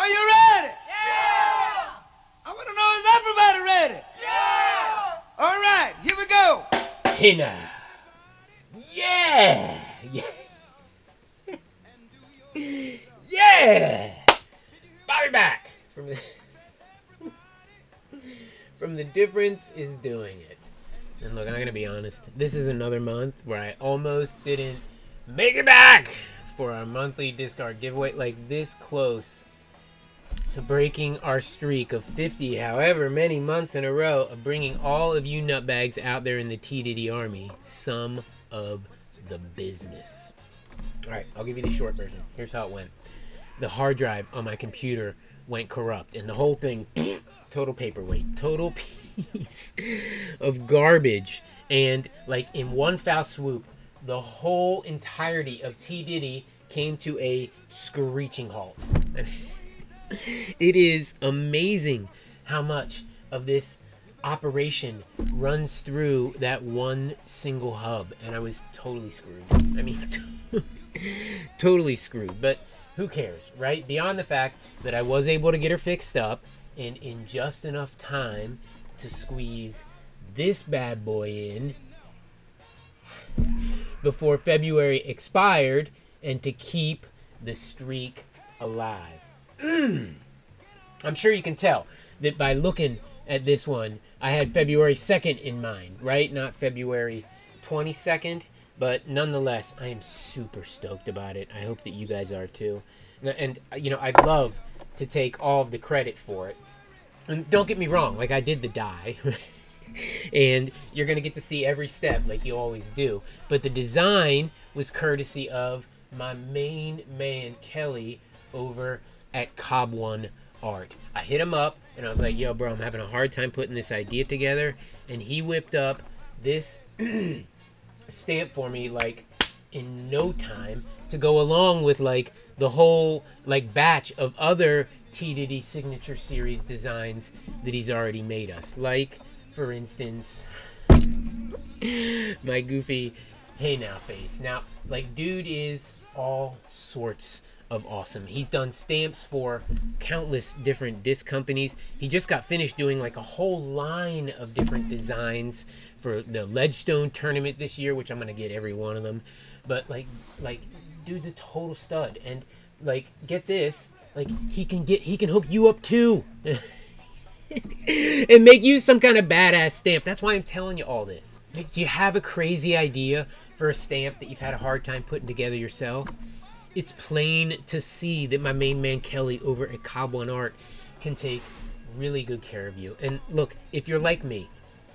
Are you ready? Yeah! I want to know is everybody ready? Yeah! All right, here we go. Hey now. Yeah. Yeah. yeah. Bobby back from the from the difference is doing it. And look, I'm gonna be honest. This is another month where I almost didn't make it back for our monthly disc art giveaway. Like this close to breaking our streak of 50, however many months in a row, of bringing all of you nutbags out there in the T Diddy army some of the business. All right, I'll give you the short version. Here's how it went. The hard drive on my computer went corrupt, and the whole thing, total paperweight, total piece of garbage. And like in one foul swoop, the whole entirety of T Diddy came to a screeching halt. it is amazing how much of this operation runs through that one single hub and i was totally screwed. I mean totally screwed but who cares right? Beyond the fact that i was able to get her fixed up and in just enough time to squeeze this bad boy in before february expired and to keep the streak alive I'm sure you can tell that by looking at this one, I had February 2nd in mind, right? Not February 22nd, but nonetheless, I am super stoked about it. I hope that you guys are too. And, and you know, I'd love to take all of the credit for it. And don't get me wrong, like I did the dye. and you're going to get to see every step like you always do. But the design was courtesy of my main man, Kelly, over at Cob One Art. I hit him up and I was like, yo, bro, I'm having a hard time putting this idea together. And he whipped up this stamp for me like in no time to go along with like the whole like batch of other T Diddy signature series designs that he's already made us. Like, for instance, my goofy hey now face. Now, like, dude is all sorts of awesome. He's done stamps for countless different disc companies. He just got finished doing like a whole line of different designs for the Ledgestone tournament this year, which I'm gonna get every one of them. But like, like, dude's a total stud, and like, get this, like, he can get, he can hook you up too, and make you some kind of badass stamp. That's why I'm telling you all this. Like, do you have a crazy idea for a stamp that you've had a hard time putting together yourself? It's plain to see that my main man Kelly over at KobOneArt can take really good care of you. And look, if you're like me,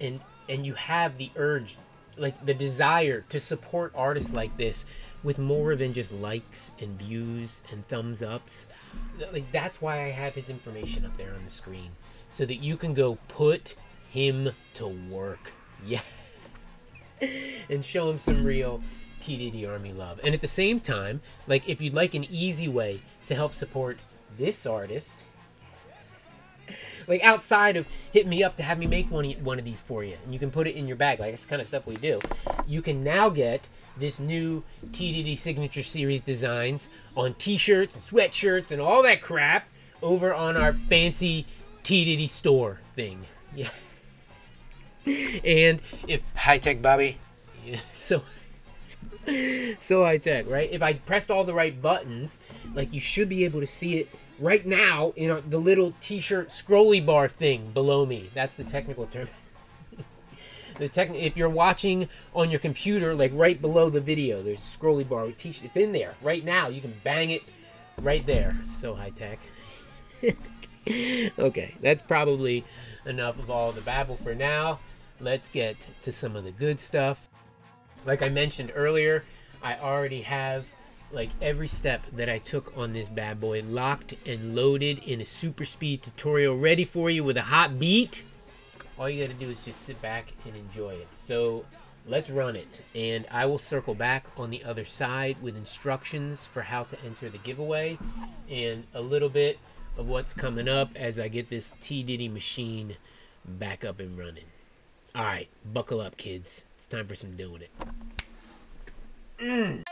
and and you have the urge, like the desire to support artists like this with more than just likes and views and thumbs ups, like that's why I have his information up there on the screen, so that you can go put him to work. Yeah. and show him some real TDIDI Army love. And at the same time, like if you'd like an easy way to help support this artist, like outside of hit me up to have me make one one of these for you, and you can put it in your bag, like that's the kind of stuff we do. You can now get this new TDIDI Signature Series designs on T-shirts and sweatshirts and all that crap over on our fancy TDIDI store thing. Yeah. and if high tech Bobby, yeah, so so high tech, right? If I pressed all the right buttons, like you should be able to see it right now in the little t-shirt scrolly bar thing below me. That's the technical term. the tech if you're watching on your computer, like right below the video, there's a scrolly bar with t-shirt. It's in there right now. You can bang it right there. So high tech. okay, that's probably enough of all the babble for now. Let's get to some of the good stuff. Like I mentioned earlier, I already have like every step that I took on this bad boy locked and loaded in a super speed tutorial ready for you with a hot beat. All you gotta do is just sit back and enjoy it. So let's run it and I will circle back on the other side with instructions for how to enter the giveaway and a little bit of what's coming up as I get this T Diddy machine back up and running. Alright, buckle up kids time for some doing it. Mm.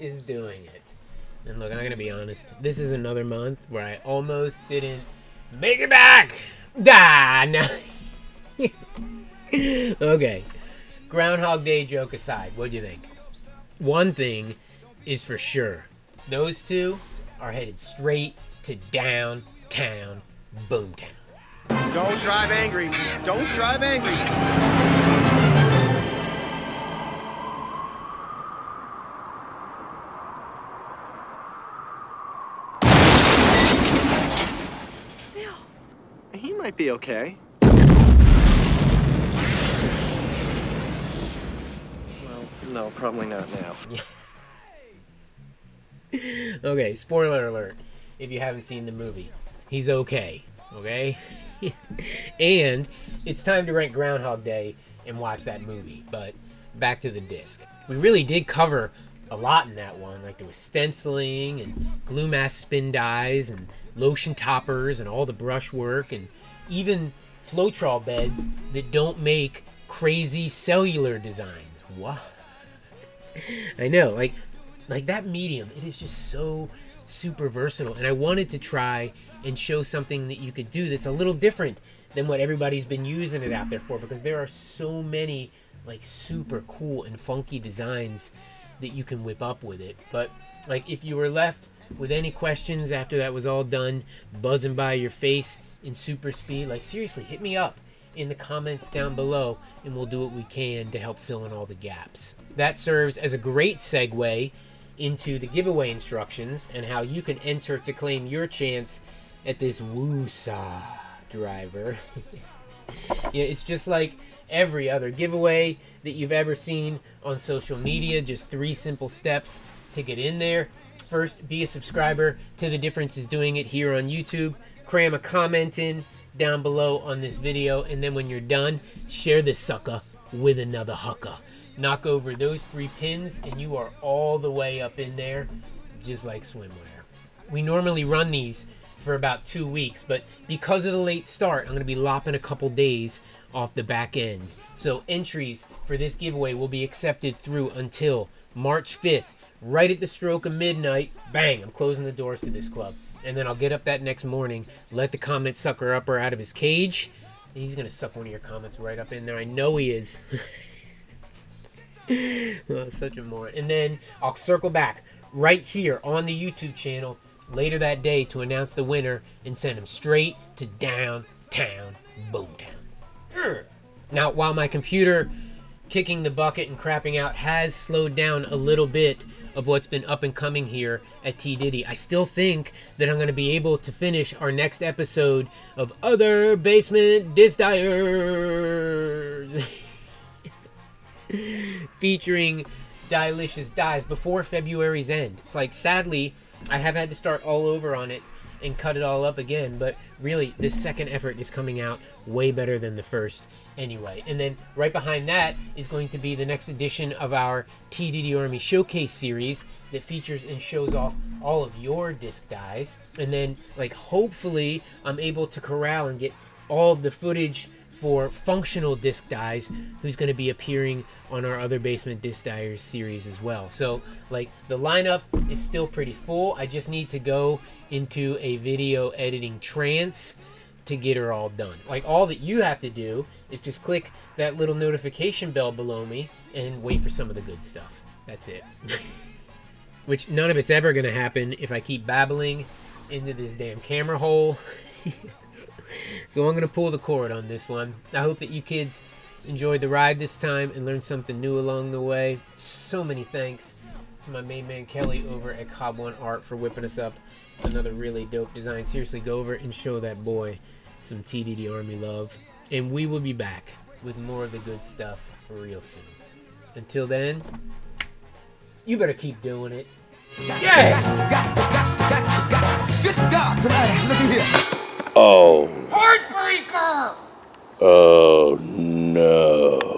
Is doing it. And look, I'm gonna be honest. This is another month where I almost didn't make it back. Ah, no. okay. Groundhog Day joke aside, what do you think? One thing is for sure. Those two are headed straight to downtown Boomtown. Don't drive angry. Don't drive angry. Be okay. Well, no, probably not now. okay, spoiler alert if you haven't seen the movie. He's okay, okay? and it's time to rank Groundhog Day and watch that movie. But back to the disc. We really did cover a lot in that one. Like there was stenciling and glue mask spin dyes and lotion toppers and all the brushwork and even Floetrol beds that don't make crazy cellular designs. What? I know, like like that medium, it is just so super versatile. And I wanted to try and show something that you could do that's a little different than what everybody's been using it out there for because there are so many like super cool and funky designs that you can whip up with it. But like if you were left with any questions after that was all done, buzzing by your face in super speed, like seriously, hit me up in the comments down below and we'll do what we can to help fill in all the gaps. That serves as a great segue into the giveaway instructions and how you can enter to claim your chance at this Woosa driver. yeah, it's just like every other giveaway that you've ever seen on social media. Just three simple steps to get in there. First, be a subscriber to The Difference is Doing It here on YouTube. Cram a comment in down below on this video, and then when you're done, share this sucker with another hucker. Knock over those three pins, and you are all the way up in there, just like swimwear. We normally run these for about two weeks, but because of the late start, I'm to be lopping a couple days off the back end. So entries for this giveaway will be accepted through until March 5th, right at the stroke of midnight. Bang! I'm closing the doors to this club. And then I'll get up that next morning, let the comment sucker upper out of his cage. He's going to suck one of your comments right up in there. I know he is. oh, such a moron. And then I'll circle back right here on the YouTube channel later that day to announce the winner and send him straight to downtown Boomtown. Hmm. Now, while my computer kicking the bucket and crapping out has slowed down a little bit of what's been up and coming here at T. Diddy, I still think that I'm going to be able to finish our next episode of Other Basement Disc Dyers featuring Delicious Dyes before February's end. It's like, sadly, I have had to start all over on it and cut it all up again, but really, this second effort is coming out way better than the first anyway. And then right behind that is going to be the next edition of our TDIDI Army Showcase series that features and shows off all of your disc dyes. And then, like, hopefully, I'm able to corral and get all of the footage for functional disc dyes who's going to be appearing on our other basement disc dyers series as well so like the lineup is still pretty full i just need to go into a video editing trance to get her all done like all that you have to do is just click that little notification bell below me and wait for some of the good stuff that's it which none of it's ever going to happen if i keep babbling into this damn camera hole so I'm going to pull the cord on this one. I hope that you kids enjoyed the ride this time and learned something new along the way. So many thanks to my main man Kelly over at KobOneArt for whipping us up another really dope design. Seriously, go over and show that boy some TDIDI Army love. And we will be back with more of the good stuff real soon. Until then, you better keep doing it. Yeah! Good God, tonight, look at here. Oh, Heartbreaker! oh no.